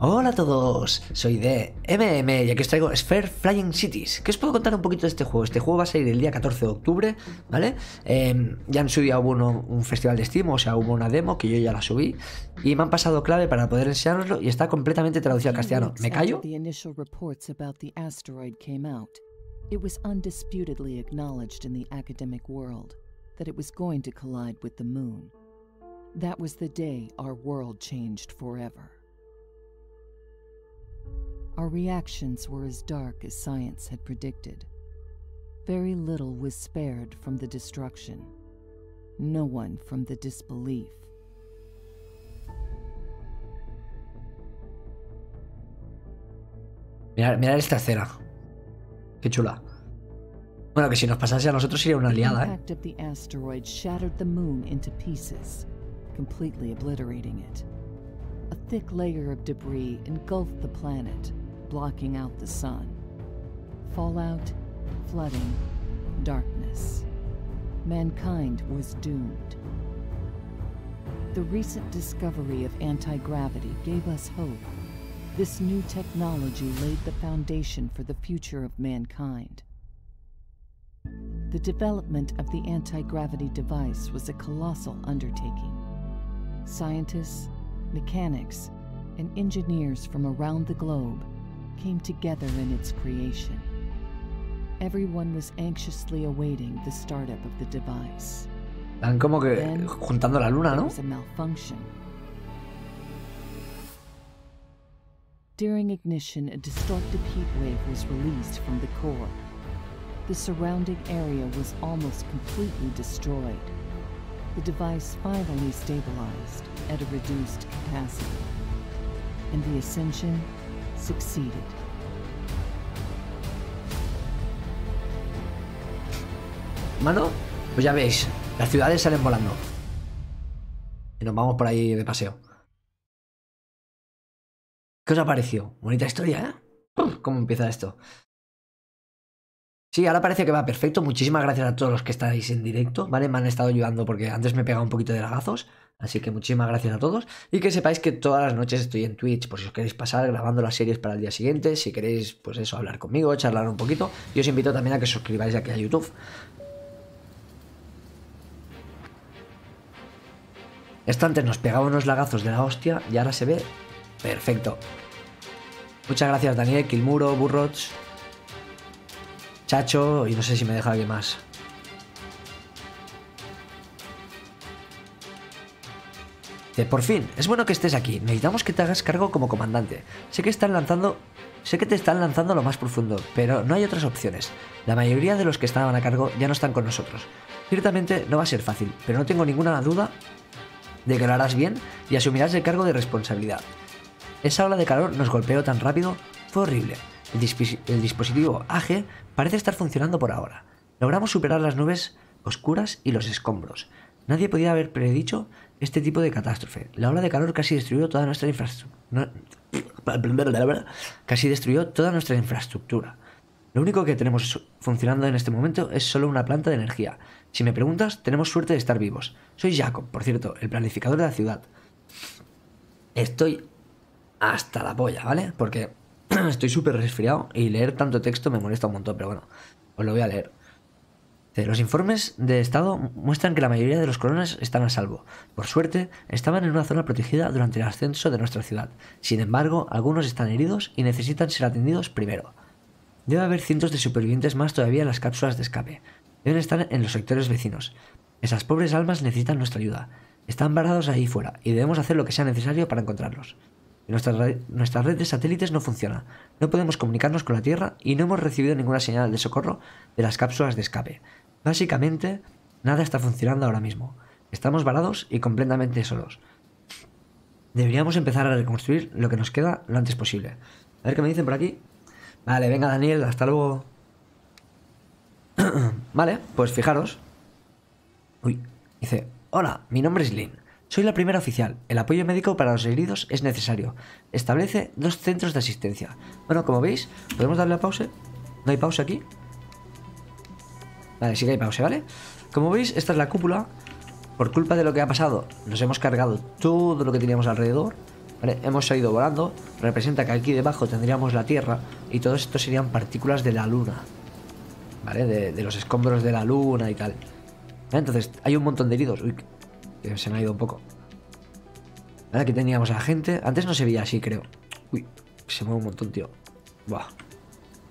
Hola a todos, soy de MM y aquí os traigo Sphere Flying Cities. ¿Qué os puedo contar un poquito de este juego? Este juego va a salir el día 14 de octubre, ¿vale? Eh, ya en su día hubo uno- un festival de Steam, o sea, hubo una demo que yo ya la subí y me han pasado clave para poder enseñaroslo y está completamente traducido al castellano. ¿Me callo? After the initial reports about the asteroid came out, it was undisputedly acknowledged in the academic world that it was going to collide with the moon. That was the day our world changed forever. Our reactions were as dark as science had predicted. Very little was spared from the destruction, no one from the disbelief. Mirad, mirad esta escena. Qué chula. Bueno, que si nos pasase a nosotros sería una The liada, ¿eh? impact of the asteroid shattered the moon into pieces, completely obliterating it. A thick layer of debris engulfed the planet, blocking out the sun. Fallout, flooding, darkness. Mankind was doomed. The recent discovery of anti gravity gave us hope. This new technology laid the foundation for the future of mankind. The development of the anti gravity device was a colossal undertaking. Scientists, mechanics, and engineers from around the globe came together in its creation. Everyone was anxiously awaiting the startup of the device. Están como que Then juntando la luna, ¿no? was a malfunction. During ignition, a destructive heat wave was released from the core. The surrounding area was almost completely destroyed. The device finally stabilized at a reduced capacity, and the ascension succeeded. Mano, pues ya veis, las ciudades salen volando. Y nos vamos por ahí de paseo. ¿Qué os ha parecido? Bonita historia, ¿eh? ¿Cómo empieza esto? Sí, ahora parece que va perfecto. Muchísimas gracias a todos los que estáis en directo, ¿vale? Me han estado ayudando porque antes me pegaba un poquito de lagazos. Así que muchísimas gracias a todos. Y que sepáis que todas las noches estoy en Twitch, por si os queréis pasar grabando las series para el día siguiente. Si queréis, pues eso, hablar conmigo, charlar un poquito. Y os invito también a que suscribáis aquí a YouTube. Esto antes nos pegaba unos lagazos de la hostia y ahora se ve perfecto. Muchas gracias Daniel, Kilmuro, Burroch, Chacho y no sé si me deja alguien más. Por fin, es bueno que estés aquí. Necesitamos que te hagas cargo como comandante. Sé que están lanzando. Sé que te están lanzando lo más profundo, pero no hay otras opciones. La mayoría de los que estaban a cargo ya no están con nosotros. Ciertamente no va a ser fácil, pero no tengo ninguna duda de que lo harás bien y asumirás el cargo de responsabilidad. Esa ola de calor nos golpeó tan rápido, fue horrible. El, dispositivo AG parece estar funcionando por ahora. Logramos superar las nubes oscuras y los escombros. Nadie podía haber predicho este tipo de catástrofe. La ola de calor casi destruyó toda nuestra infraestructura. Casi destruyó toda nuestra infraestructura. Lo único que tenemos funcionando en este momento es solo una planta de energía. Si me preguntas, tenemos suerte de estar vivos. Soy Jacob, por cierto, el planificador de la ciudad. Estoy hasta la polla, ¿vale? Porque estoy súper resfriado y leer tanto texto me molesta un montón, pero bueno, os lo voy a leer. Los informes de estado muestran que la mayoría de los colonos están a salvo. Por suerte, estaban en una zona protegida durante el ascenso de nuestra ciudad. Sin embargo, algunos están heridos y necesitan ser atendidos primero. Debe haber cientos de supervivientes más todavía en las cápsulas de escape. Deben estar en los sectores vecinos. Esas pobres almas necesitan nuestra ayuda. Están varados ahí fuera y debemos hacer lo que sea necesario para encontrarlos. Nuestra, nuestra red de satélites no funciona. No podemos comunicarnos con la Tierra y no hemos recibido ninguna señal de socorro de las cápsulas de escape. Básicamente, nada está funcionando ahora mismo. Estamos varados y completamente solos. Deberíamos empezar a reconstruir lo que nos queda lo antes posible. A ver qué me dicen por aquí. Vale, venga Daniel, hasta luego. vale, pues fijaros. Uy, dice, hola, mi nombre es Lynn. Soy la primera oficial. El apoyo médico para los heridos es necesario. Establece dos centros de asistencia. Bueno, como veis, podemos darle a pause. ¿No hay pausa aquí? Vale, sí que hay pausa, ¿vale? Como veis, esta es la cúpula. Por culpa de lo que ha pasado, nos hemos cargado todo lo que teníamos alrededor. ¿Vale? Hemos ido volando. Representa que aquí debajo tendríamos la Tierra. Y todo esto serían partículas de la Luna. ¿Vale? De, de los escombros de la Luna y tal. Entonces, hay un montón de heridos. Uy, que se me ha ido un poco. Vale, aquí teníamos a la gente. Antes no se veía así, creo. Uy, se mueve un montón, tío. Buah.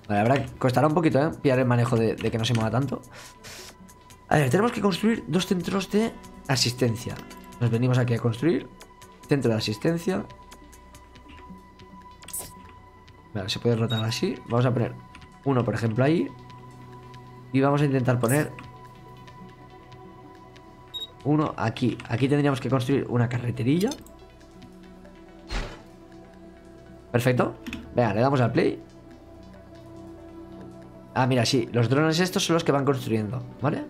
Vale, habrá, costará un poquito, ¿eh? Pillar el manejo de, de que no se mueva tanto. A ver, tenemos que construir dos centros de asistencia. Nos venimos aquí a construir. Centro de asistencia. Vale, se puede rotar así. Vamos a poner uno, por ejemplo, ahí. Y vamos a intentar poner uno aquí. Aquí tendríamos que construir una carreterilla. Perfecto. Venga, le damos al play. Ah, mira, sí. Los drones estos son los que van construyendo, ¿vale?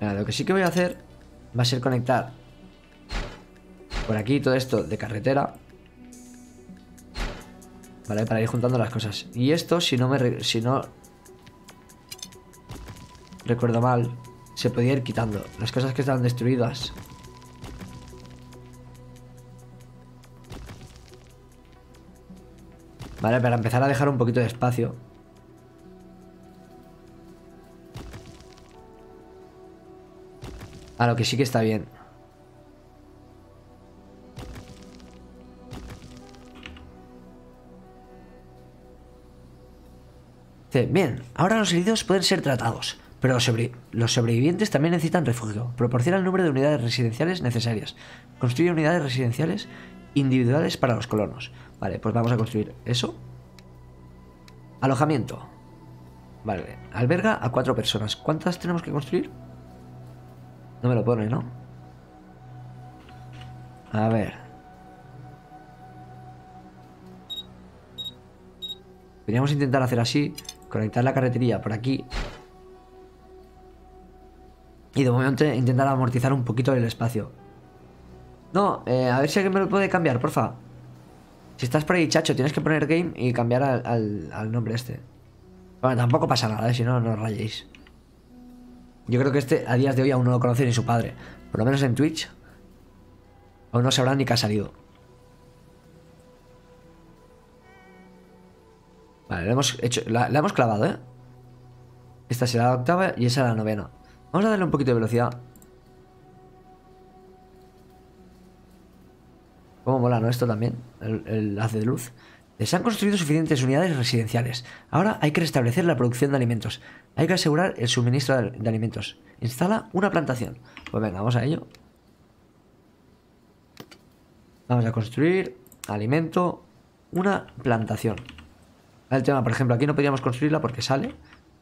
Mira, lo que sí que voy a hacer va a ser conectar por aquí todo esto de carretera. Vale, para ir juntando las cosas. Y esto, si no me... Si no recuerdo mal, se podía ir quitando. Las cosas que estaban destruidas. Vale, para empezar a dejar un poquito de espacio. A lo que sí que está bien. Bien, ahora los heridos pueden ser tratados, pero los, sobre- los sobrevivientes también necesitan refugio. Proporciona el número de unidades residenciales necesarias. Construye unidades residenciales individuales para los colonos. Vale, pues vamos a construir eso. Alojamiento. Vale, alberga a cuatro personas. ¿Cuántas tenemos que construir? No me lo pone, ¿no? A ver. Podríamos intentar hacer así. Conectar la carretería por aquí. Y de momento intentar amortizar un poquito el espacio. No, eh, a ver si alguien me lo puede cambiar, porfa. Si estás por ahí, chacho, tienes que poner game y cambiar al, al- nombre este. Bueno, tampoco pasa nada, ¿eh? si no, no rayéis. Yo creo que este a días de hoy aún no lo conoce ni su padre. Por lo menos en Twitch. Aún no sabrán ni que ha salido. Vale, la hemos hecho. La, la hemos clavado, ¿eh? Esta será la octava y esa la novena. Vamos a darle un poquito de velocidad. Cómo mola, ¿no? Esto también, el, el haz de luz. Se han construido suficientes unidades residenciales. Ahora hay que restablecer la producción de alimentos. Hay que asegurar el suministro de alimentos. Instala una plantación. Pues venga, vamos a ello. Vamos a construir alimento, una plantación. El tema, por ejemplo, aquí no podríamos construirla porque sale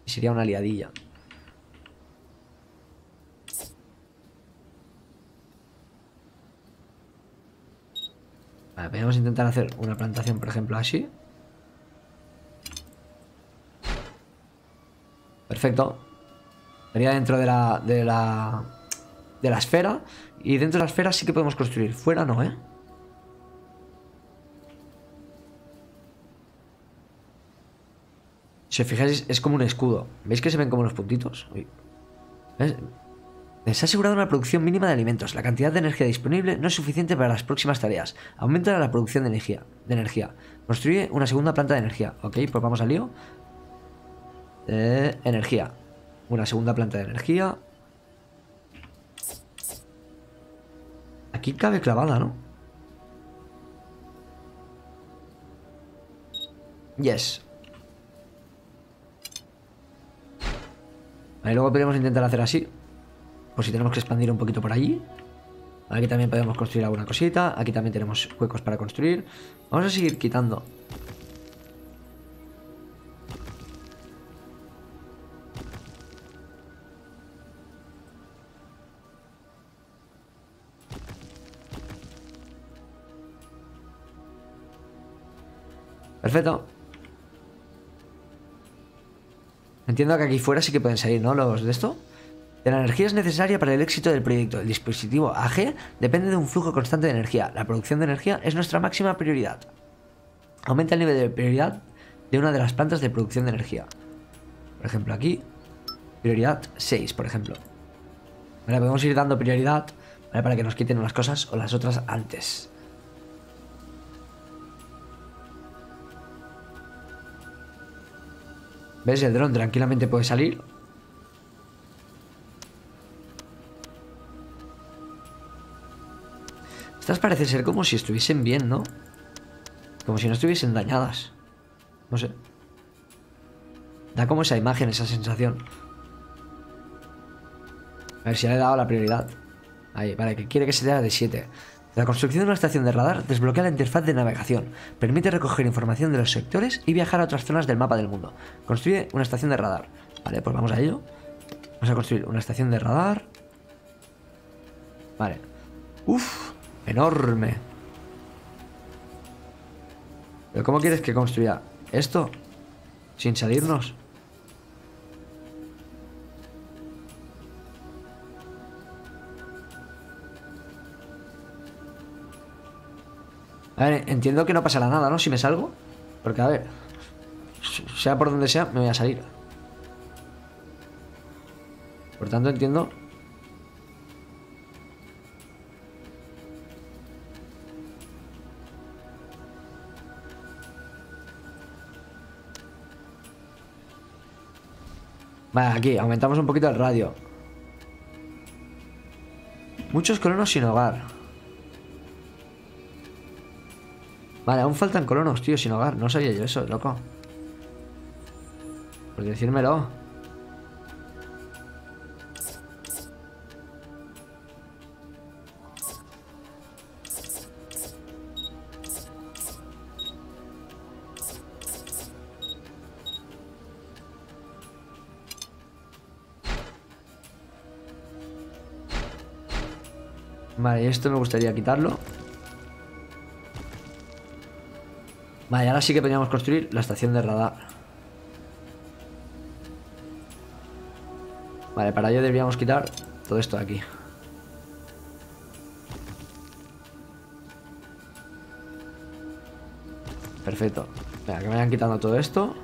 y sería una liadilla. Vale, podríamos intentar hacer una plantación, por ejemplo, así. Perfecto. Sería dentro de la, de la... De la esfera. Y dentro de la esfera sí que podemos construir. Fuera no, ¿eh? Si os fijáis, es como un escudo. ¿Veis que se ven como unos puntitos? ¿Ves? Les ha asegurado una producción mínima de alimentos. La cantidad de energía disponible no es suficiente para las próximas tareas. Aumenta la producción de energía. De energía. Construye una segunda planta de energía. Ok, pues vamos al lío. Eh, energía. Una segunda planta de energía. Aquí cabe clavada, ¿no? Yes. Vale, luego podríamos intentar hacer así. Por si tenemos que expandir un poquito por allí. Aquí también podemos construir alguna cosita. Aquí también tenemos huecos para construir. Vamos a seguir quitando. Perfecto. Entiendo que aquí fuera sí que pueden salir, ¿no? Los de esto. De la energía es necesaria para el éxito del proyecto. El dispositivo AG depende de un flujo constante de energía. La producción de energía es nuestra máxima prioridad. Aumenta el nivel de prioridad de una de las plantas de producción de energía. Por ejemplo, aquí. Prioridad 6, por ejemplo. Vale, podemos ir dando prioridad para que nos quiten unas cosas o las otras antes. ¿Ves? El dron tranquilamente puede salir. Estas parece ser como si estuviesen bien, ¿no? Como si no estuviesen dañadas. No sé. Da como esa imagen, esa sensación. A ver si le he dado la prioridad. Ahí, vale, que quiere que se dé de 7. La construcción de una estación de radar desbloquea la interfaz de navegación, permite recoger información de los sectores y viajar a otras zonas del mapa del mundo. Construye una estación de radar. Vale, pues vamos a ello. Vamos a construir una estación de radar. Vale. Uf, enorme. ¿Pero cómo quieres que construya esto? Sin salirnos. A ver, entiendo que no pasará nada, ¿no? Si me salgo. Porque, a ver, sea por donde sea, me voy a salir. Por tanto, entiendo... Vale, aquí, aumentamos un poquito el radio. Muchos colonos sin hogar. Vale, aún faltan colonos, tío, sin hogar. No sabía yo eso, loco. Por decírmelo. Esto me gustaría quitarlo. Vale, ahora sí que podríamos construir la estación de radar. Vale, para ello deberíamos quitar todo esto de aquí. Perfecto. Venga, que vayan quitando todo esto.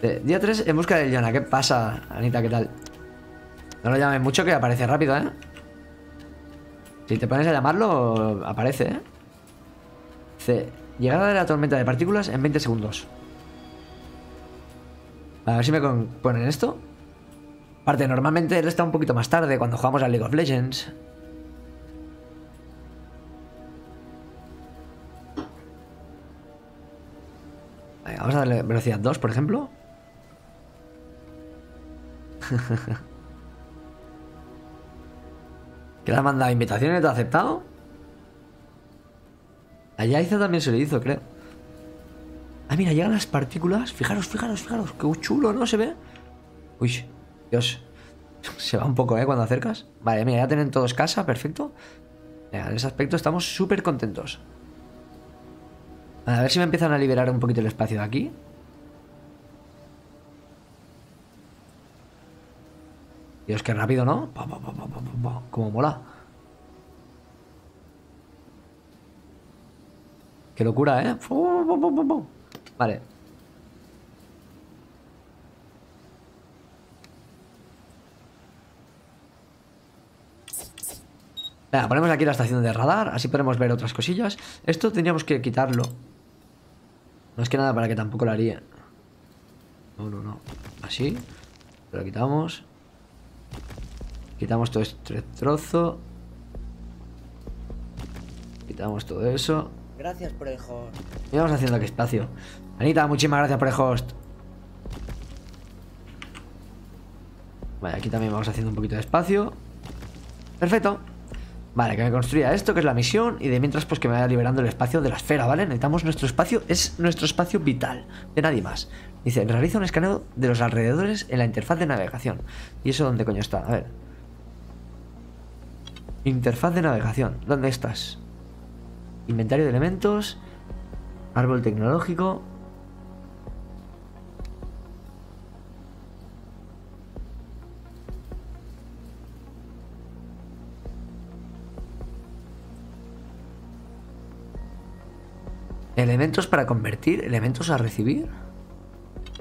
Eh, día 3 en busca de Liliana. ¿Qué pasa, Anita? ¿Qué tal? No lo llames mucho que aparece rápido, ¿eh? Si te pones a llamarlo, aparece, ¿eh? C. Llegada de la tormenta de partículas en 20 segundos. A ver si me ponen esto. Aparte, normalmente él está un poquito más tarde cuando jugamos a League of Legends. vamos a darle velocidad 2, por ejemplo. ¿Qué le ha mandado invitaciones? ¿Te ha aceptado? Allá hizo también se le hizo, creo. Ah, mira, llegan las partículas. Fijaros, fijaros, fijaros. Qué chulo, ¿no? Se ve. Uy, Dios. Se va un poco, ¿eh? Cuando acercas. Vale, mira, ya tienen todos casa, perfecto. en ese aspecto estamos súper contentos. A ver si me empiezan a liberar un poquito el espacio de aquí. Dios, qué rápido, ¿no? Como mola. Qué locura, ¿eh? Vale. Venga, ponemos aquí la estación de radar, así podemos ver otras cosillas. Esto tendríamos que quitarlo. No es que nada para que tampoco lo haría. No, no, no. Así. Lo quitamos. Quitamos todo este trozo. Quitamos todo eso. Gracias por el host. Y vamos haciendo aquí espacio. Anita, muchísimas gracias por el host. Vale, aquí también vamos haciendo un poquito de espacio. Perfecto. Vale, que me construya esto, que es la misión Y de mientras pues que me vaya liberando el espacio de la esfera, ¿vale? Necesitamos nuestro espacio, es nuestro espacio vital De nadie más Dice, realiza un escaneo de los alrededores en la interfaz de navegación ¿Y eso dónde coño está? A ver Interfaz de navegación ¿Dónde estás? Inventario de elementos Árbol tecnológico Elementos para convertir, elementos a recibir.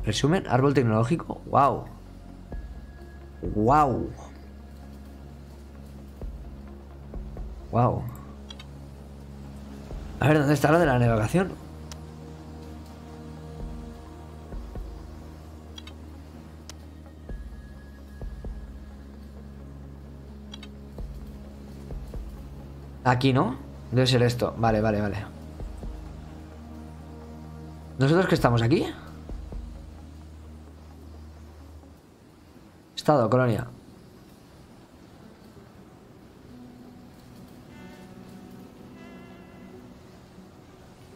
Resumen, árbol tecnológico. Wow. Wow. Wow. A ver, ¿dónde está lo de la navegación? Aquí, ¿no? Debe ser esto. Vale, vale, vale. ¿Nosotros que estamos aquí? Estado, colonia.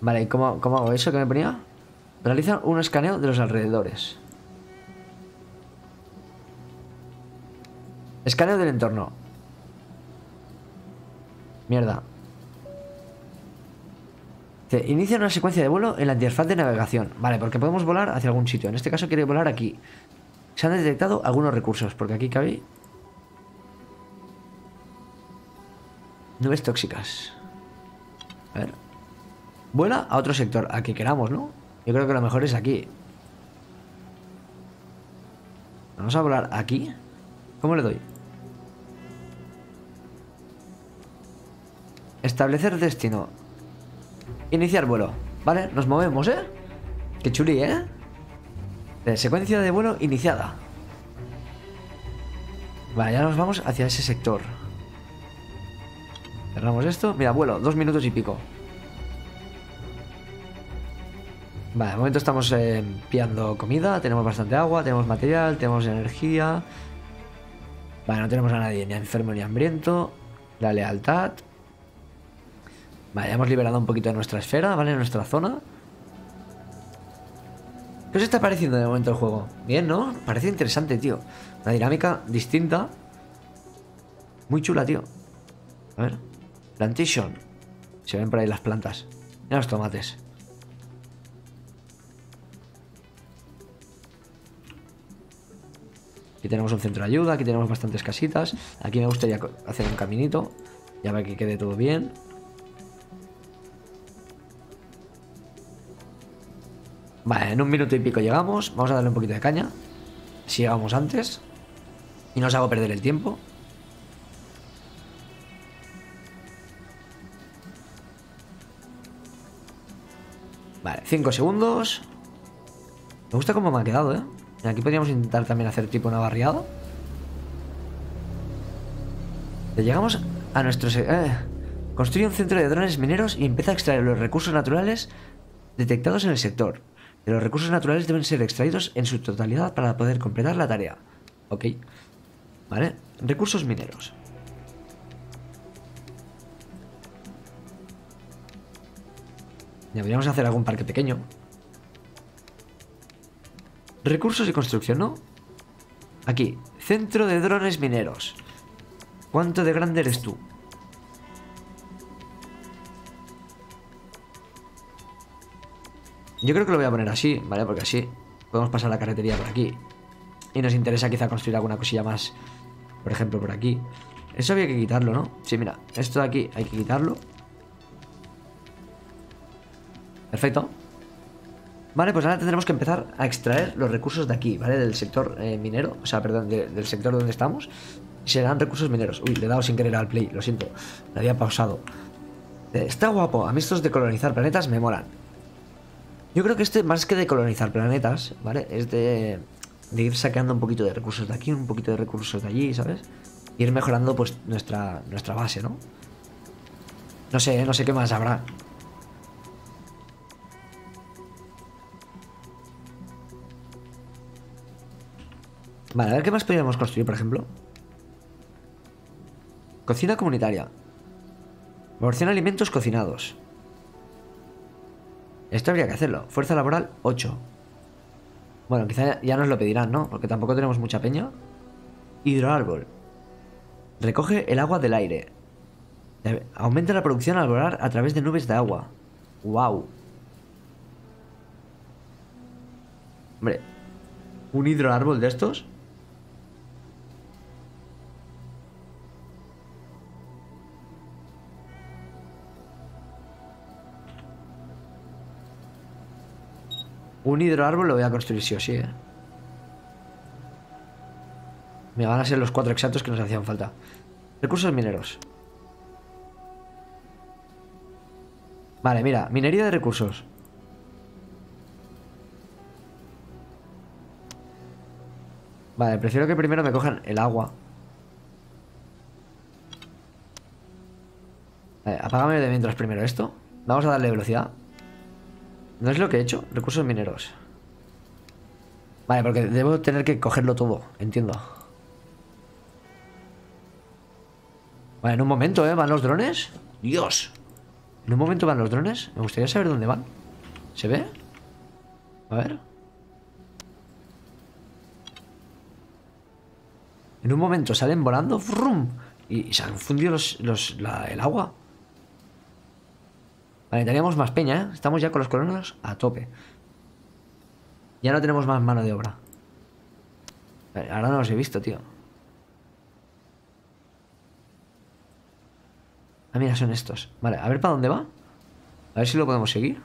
Vale, ¿y cómo, cómo hago eso que me ponía? Realiza un escaneo de los alrededores. Escaneo del entorno. Mierda. Inicia una secuencia de vuelo en la interfaz de navegación. Vale, porque podemos volar hacia algún sitio. En este caso quiere volar aquí. Se han detectado algunos recursos, porque aquí cabe... Nubes tóxicas. A ver. Vuela a otro sector, a que queramos, ¿no? Yo creo que lo mejor es aquí. Vamos a volar aquí. ¿Cómo le doy? Establecer destino. Iniciar vuelo. Vale, nos movemos, ¿eh? Qué chuli, ¿eh? De secuencia de vuelo iniciada. Vale, ya nos vamos hacia ese sector. Cerramos esto. Mira, vuelo, dos minutos y pico. Vale, de momento estamos eh, pillando comida, tenemos bastante agua, tenemos material, tenemos energía. Vale, no tenemos a nadie ni enfermo ni hambriento. La lealtad. Vale, ya hemos liberado un poquito de nuestra esfera, ¿vale? Nuestra zona. ¿Qué os está pareciendo de momento el juego? Bien, ¿no? Parece interesante, tío. Una dinámica distinta. Muy chula, tío. A ver. Plantation. Se ven por ahí las plantas. Mira los tomates. Aquí tenemos un centro de ayuda, aquí tenemos bastantes casitas. Aquí me gustaría hacer un caminito. Ya para que quede todo bien. Vale, en un minuto y pico llegamos. Vamos a darle un poquito de caña. Si llegamos antes. Y no os hago perder el tiempo. Vale, 5 segundos. Me gusta cómo me ha quedado, ¿eh? Aquí podríamos intentar también hacer tipo una barriada. Llegamos a nuestro... Eh, construye un centro de drones mineros y empieza a extraer los recursos naturales detectados en el sector. Los recursos naturales deben ser extraídos en su totalidad para poder completar la tarea. Ok. Vale. Recursos mineros. Deberíamos hacer algún parque pequeño. Recursos y construcción, ¿no? Aquí. Centro de drones mineros. ¿Cuánto de grande eres tú? Yo creo que lo voy a poner así, ¿vale? Porque así podemos pasar la carretería por aquí. Y nos interesa quizá construir alguna cosilla más. Por ejemplo, por aquí. Eso había que quitarlo, ¿no? Sí, mira, esto de aquí hay que quitarlo. Perfecto. Vale, pues ahora tendremos que empezar a extraer los recursos de aquí, ¿vale? Del sector eh, minero, o sea, perdón, del sector donde estamos. serán recursos mineros. Uy, le he dado sin querer al play, lo siento. Le había pausado. Eh, está guapo, a mí estos de colonizar planetas me molan. Yo creo que este, más que de colonizar planetas, ¿vale? Es de, ir saqueando un poquito de recursos de aquí, un poquito de recursos de allí, ¿sabes? Ir mejorando, pues, nuestra, nuestra base, ¿no? No sé, no sé qué más habrá. Vale, a ver qué más podríamos construir, por ejemplo. Cocina comunitaria. Proporciona alimentos cocinados. Esto habría que hacerlo. Fuerza laboral 8. Bueno, quizá ya nos lo pedirán, ¿no? Porque tampoco tenemos mucha peña. Hidroárbol. Recoge el agua del aire. Aumenta la producción al volar a través de nubes de agua. ¡Wow! Hombre, ¿un hidroárbol de estos? Un hidroárbol lo voy a construir sí o sí, ¿eh? Me van a ser los cuatro exactos que nos hacían falta. Recursos mineros. Vale, mira, minería de recursos. Vale, prefiero que primero me cojan el agua. Vale, apágame de mientras primero esto. Vamos a darle velocidad. ¿No es lo que he hecho? Recursos mineros. Vale, porque debo tener que cogerlo todo, entiendo. Vale, en un momento, ¿eh? ¿Van los drones? ¡Dios! En un momento van los drones. Me gustaría saber dónde van. ¿Se ve? A ver. En un momento salen volando ¡frum! y, se han fundido los, el agua. Vale, teníamos más peña, ¿eh? Estamos ya con los colonos a tope. Ya no tenemos más mano de obra. ahora no los he visto, tío. Ah, mira, son estos. Vale, a ver para dónde va. A ver si lo podemos seguir.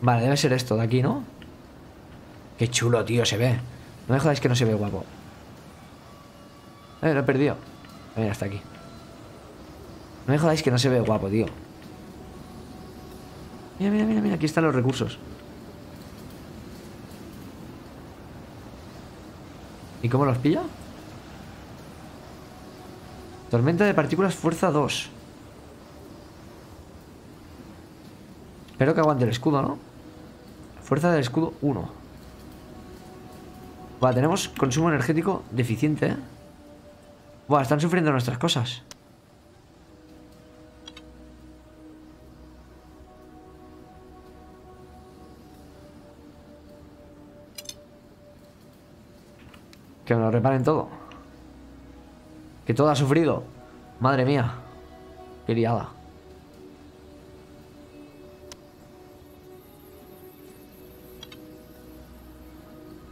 Vale, debe ser esto de aquí, ¿no? Qué chulo, tío, se ve. No me jodáis que no se ve guapo. Eh, lo he perdido. Mira, hasta aquí. No me jodáis que no se ve guapo, tío. Mira, mira, mira, mira, aquí están los recursos. ¿Y cómo los pilla? Tormenta de partículas fuerza 2. Espero que aguante el escudo, ¿no? Fuerza del escudo 1. Vale, tenemos consumo energético deficiente, ¿eh? Buah, están sufriendo nuestras cosas. Que me lo reparen todo. Que todo ha sufrido. Madre mía. Qué liada.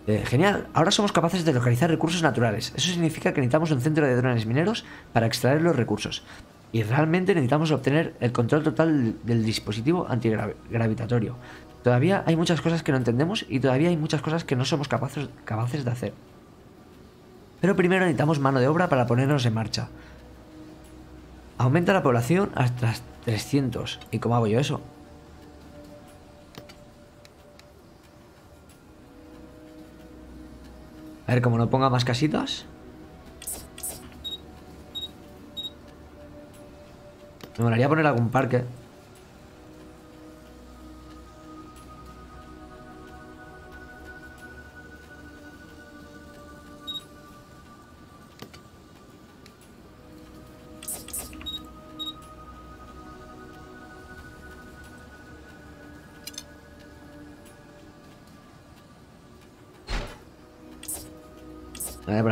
Eh, genial, ahora somos capaces de localizar recursos naturales. Eso significa que necesitamos un centro de drones mineros para extraer los recursos. Y realmente necesitamos obtener el control total del dispositivo antigravitatorio. Todavía hay muchas cosas que no entendemos y todavía hay muchas cosas que no somos capaces, capaces de hacer. Pero primero necesitamos mano de obra para ponernos en marcha. Aumenta la población hasta 300. ¿Y cómo hago yo eso? A ver, como no ponga más casitas. Me molaría poner algún parque.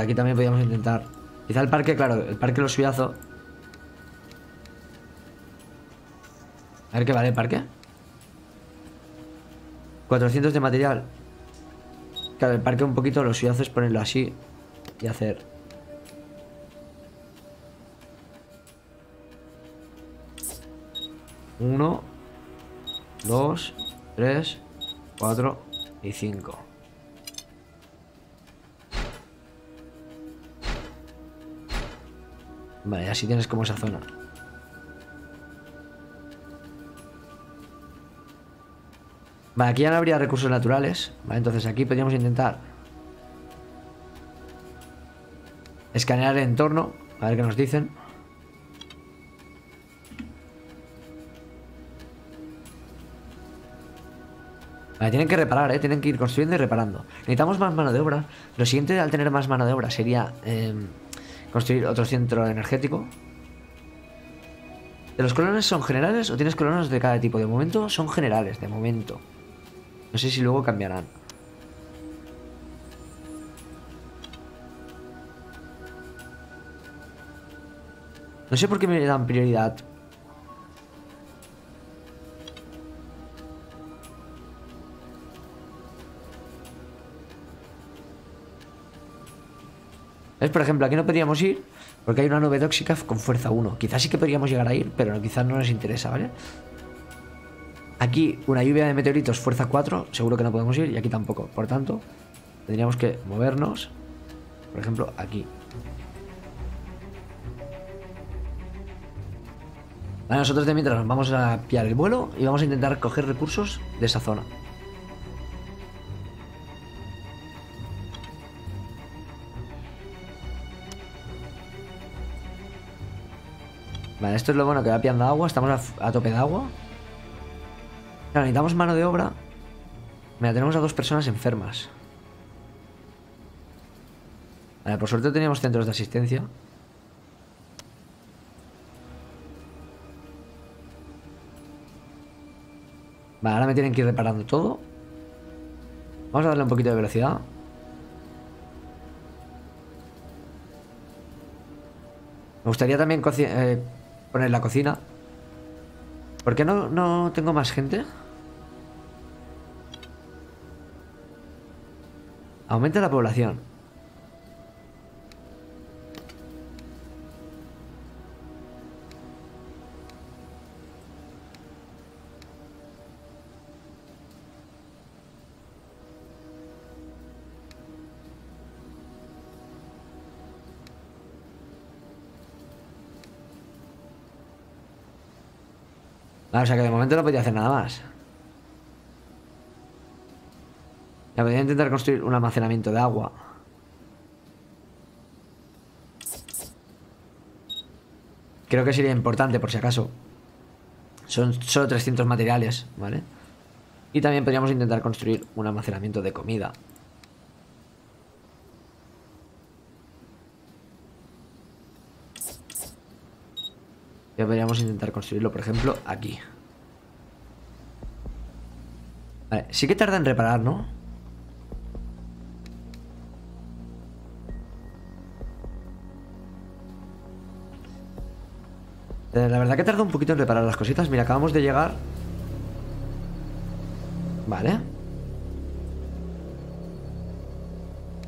Aquí también podríamos intentar. Quizá el parque, claro, el parque lo suyazo. A ver qué vale el parque. 400 de material. Claro, el parque un poquito lo suyazo es ponerlo así y hacer. Uno, dos, tres, cuatro y cinco. Vale, así tienes como esa zona. Vale, aquí ya no habría recursos naturales. Vale, entonces aquí podríamos intentar escanear el entorno. A ver qué nos dicen. Vale, tienen que reparar, ¿eh? Tienen que ir construyendo y reparando. Necesitamos más mano de obra. Lo siguiente al tener más mano de obra sería... Em, Construir otro centro energético. ¿De los colonos son generales o tienes colonos de cada tipo? De momento son generales, de momento. No sé si luego cambiarán. No sé por qué me dan prioridad ¿Ves? Por ejemplo, aquí no podríamos ir porque hay una nube tóxica con fuerza 1. Quizás sí que podríamos llegar a ir, pero quizás no nos interesa, ¿vale? Aquí una lluvia de meteoritos fuerza 4, seguro que no podemos ir y aquí tampoco. Por tanto, tendríamos que movernos, por ejemplo, aquí. Nosotros de mientras vamos a pillar el vuelo y vamos a intentar coger recursos de esa zona. Vale, esto es lo bueno que va pillando agua. Estamos a, tope de agua. Claro, necesitamos mano de obra. Mira, tenemos a dos personas enfermas. Vale, por suerte teníamos centros de asistencia. Vale, ahora me tienen que ir reparando todo. Vamos a darle un poquito de velocidad. Me gustaría también eh, poner la cocina. ¿Por qué no, no tengo más gente? Aumenta la población. O sea que de momento no podía hacer nada más. Ya podría intentar construir un almacenamiento de agua. Creo que sería importante por si acaso. Son solo 300 materiales, ¿vale? Y también podríamos intentar construir un almacenamiento de comida. Deberíamos intentar construirlo, por ejemplo, aquí. Vale, sí que tarda en reparar, ¿no? Eh, la verdad que tarda un poquito en reparar las cositas. Mira, acabamos de llegar. Vale.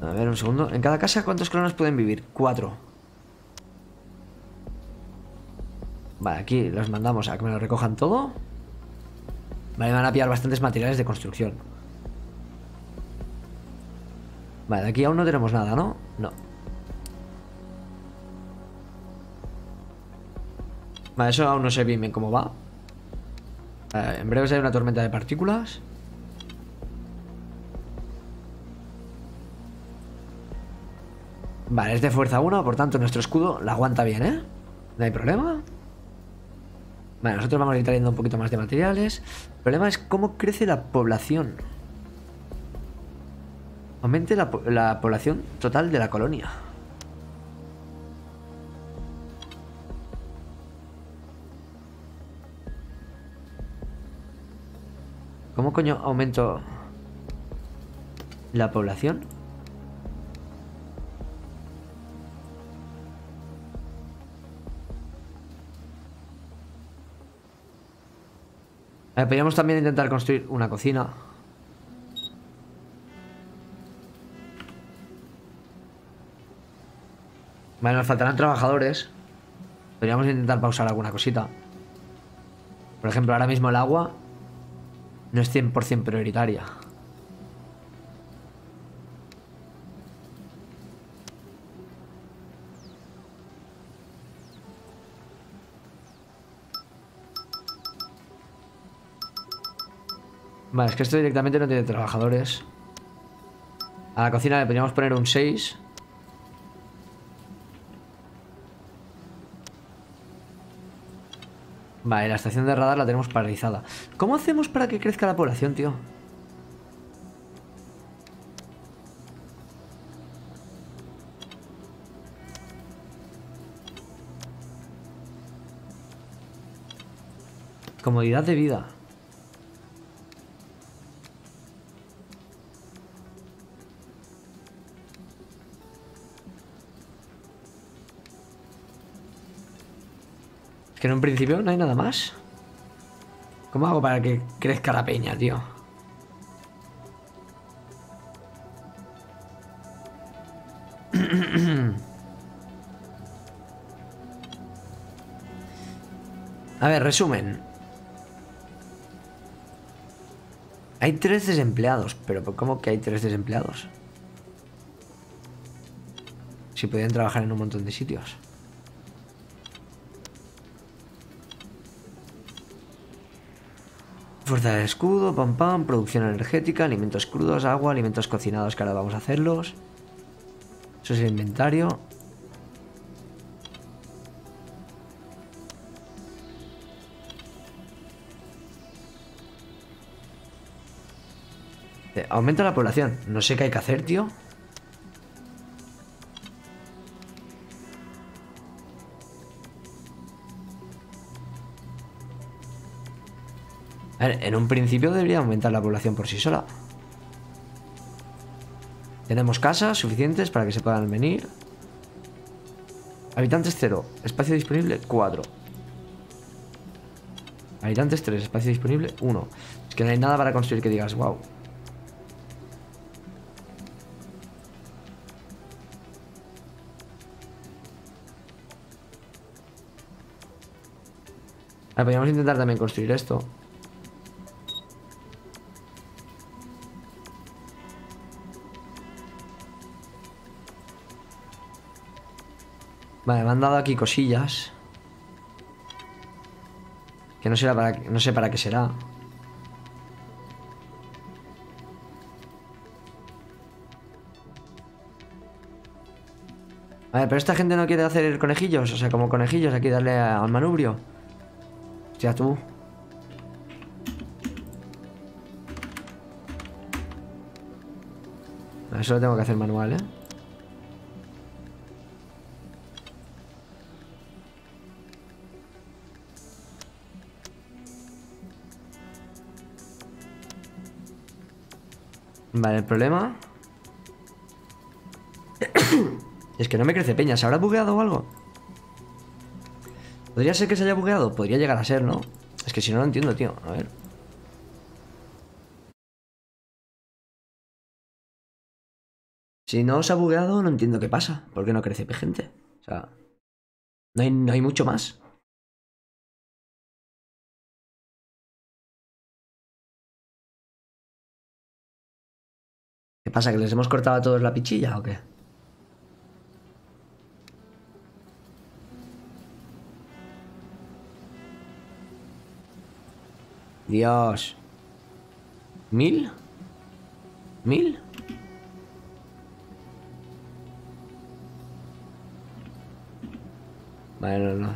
A ver, un segundo. ¿En cada casa cuántos clones pueden vivir? Cuatro. Vale, aquí los mandamos a que me lo recojan todo. Vale, van a pillar bastantes materiales de construcción. Vale, de aquí aún no tenemos nada, ¿no? No. Vale, eso aún no sé bien, cómo va. en breve hay una tormenta de partículas. Vale, es de fuerza 1, por tanto nuestro escudo la aguanta bien, ¿eh? No hay problema. Vale, nosotros vamos a ir trayendo un poquito más de materiales. El problema es cómo crece la población. Aumente la, la población total de la colonia. ¿Cómo coño aumento la población? Podríamos también intentar construir una cocina. Vale, nos faltarán trabajadores. Podríamos intentar pausar alguna cosita. Por ejemplo, ahora mismo el agua no es 100% prioritaria. Vale, es que esto directamente no tiene trabajadores. A la cocina le podríamos poner un 6. Vale, la estación de radar la tenemos paralizada. ¿Cómo hacemos para que crezca la población, tío? Comodidad de vida. Que en un principio no hay nada más. ¿Cómo hago para que crezca la peña, tío? A ver, resumen. Hay tres desempleados, pero ¿cómo que hay tres desempleados? Si podían trabajar en un montón de sitios. Fuerza de escudo, pam pam, producción energética, alimentos crudos, agua, alimentos cocinados que ahora vamos a hacerlos. Eso es el inventario. Eh, aumenta la población. No sé qué hay que hacer, tío. Ver, en un principio debería aumentar la población por sí sola. Tenemos casas suficientes para que se puedan venir. Habitantes 0. Espacio disponible 4. Habitantes 3. Espacio disponible 1. Es que no hay nada para construir que digas, wow. A ver, podríamos intentar también construir esto. Vale, me han dado aquí cosillas. Que no, será para, no sé para qué será. A ver, pero esta gente no quiere hacer conejillos. O sea, como conejillos, aquí darle al manubrio. Hostia, tú. Eso lo tengo que hacer manual, ¿eh? Vale, el problema... es que no me crece peña. ¿Se habrá bugueado o algo? ¿Podría ser que se haya bugueado? Podría llegar a ser, ¿no? Es que si no lo entiendo, tío. A ver. Si no se ha bugueado, no entiendo qué pasa. ¿Por qué no crece gente? O sea... No hay, no hay mucho más. Pasa? ¿Que les hemos cortado a todos la pichilla o qué? Dios. ¿Mil? ¿Mil? Vale, no, no.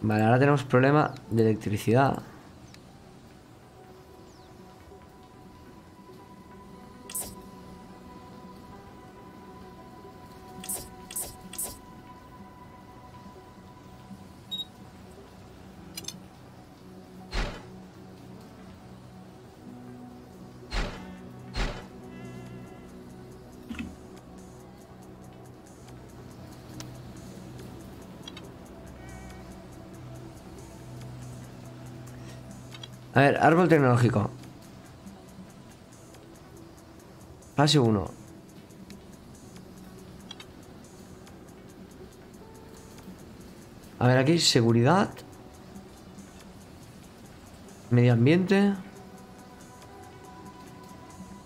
Vale, ahora tenemos problema de electricidad. A ver, árbol tecnológico. Fase 1. A ver, aquí seguridad. Medio ambiente.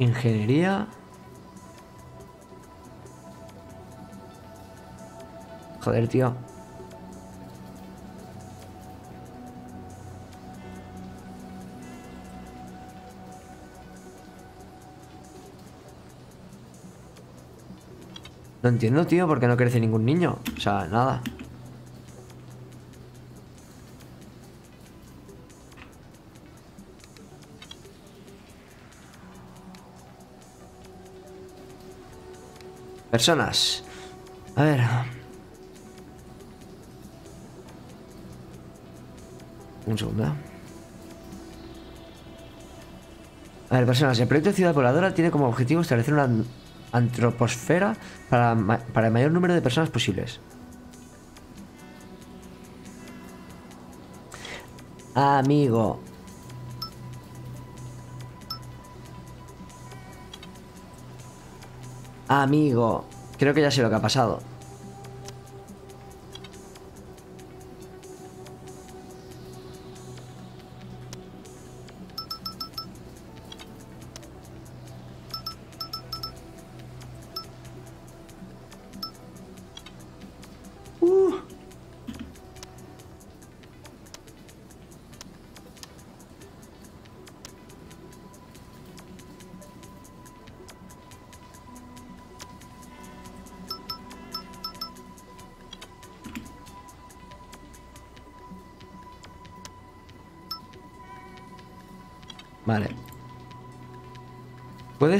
Ingeniería. Joder, tío. No entiendo, tío, por qué no crece ningún niño. O sea, nada. Personas. A ver. Un segundo. A ver, personas. El proyecto Ciudad Voladora tiene como objetivo establecer una antroposfera para, para el mayor número de personas posibles. Amigo. Amigo. Creo que ya sé lo que ha pasado.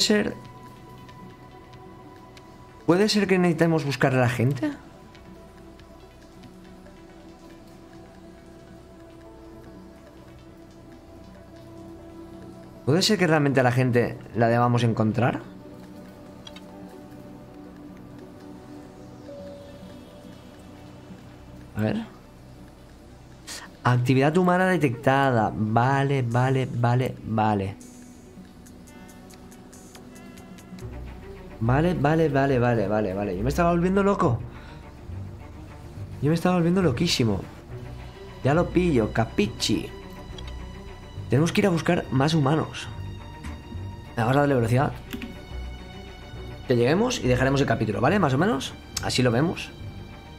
Puede ser... ¿Puede ser que necesitemos buscar a la gente? ¿Puede ser que realmente a la gente la debamos encontrar? A ver. Actividad humana detectada. Vale, vale, vale, vale. Vale, vale, vale, vale, vale, vale. Yo me estaba volviendo loco. Yo me estaba volviendo loquísimo. Ya lo pillo, capichi. Tenemos que ir a buscar más humanos. Vamos a darle velocidad. Que lleguemos y dejaremos el capítulo, ¿vale? Más o menos. Así lo vemos.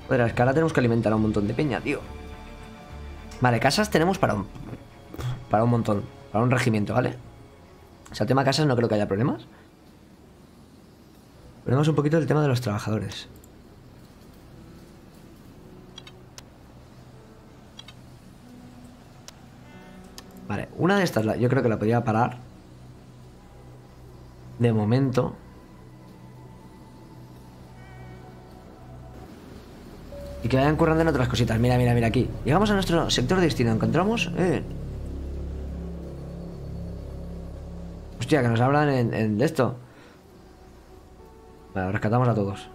Joder, es que ahora tenemos que alimentar a un montón de peña, tío. Vale, casas tenemos para un... Para un montón. Para un regimiento, ¿vale? O sea, tema casas no creo que haya problemas. Veremos un poquito el tema de los trabajadores. Vale, una de estas yo creo que la podría parar. De momento. Y que vayan currando en otras cositas. Mira, mira, mira aquí. Llegamos a nuestro sector de destino. Encontramos... Eh. Hostia, que nos hablan en, en esto. Vale, rescatamos a todos.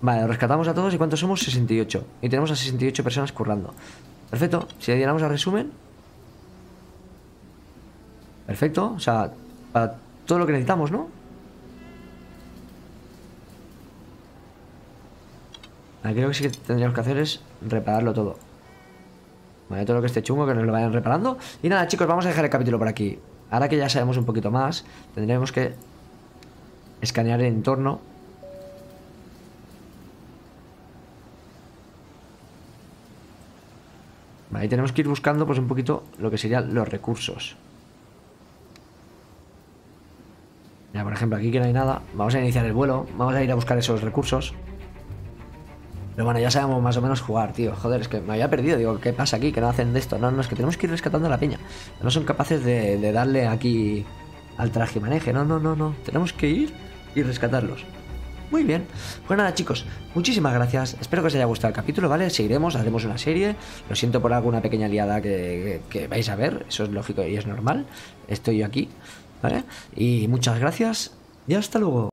Vale, rescatamos a todos y ¿cuántos somos? 68. Y tenemos a 68 personas currando. Perfecto. Si le diéramos a resumen. Perfecto. O sea, para todo lo que necesitamos, ¿no? Aquí lo que sí que tendríamos que hacer es repararlo todo. Vale, todo lo que esté chungo que nos lo vayan reparando. Y nada, chicos, vamos a dejar el capítulo por aquí. Ahora que ya sabemos un poquito más, tendremos que escanear el entorno Ahí tenemos que ir buscando pues un poquito lo que serían los recursos. Ya, por ejemplo, aquí que no hay nada. Vamos a iniciar el vuelo. Vamos a ir a buscar esos recursos. Pero bueno, ya sabemos más o menos jugar, tío. Joder, es que me había perdido. Digo, ¿qué pasa aquí? Que no hacen de esto. No, no, es que tenemos que ir rescatando a la peña. No son capaces de, darle aquí al traje maneje. No, no, no, no. Tenemos que ir y rescatarlos. Muy bien. Pues nada, chicos, muchísimas gracias. Espero que os haya gustado el capítulo, ¿vale? Seguiremos, haremos una serie. Lo siento por alguna pequeña liada que, que vais a ver. Eso es lógico y es normal. Estoy yo aquí, ¿vale? Y muchas gracias y hasta luego.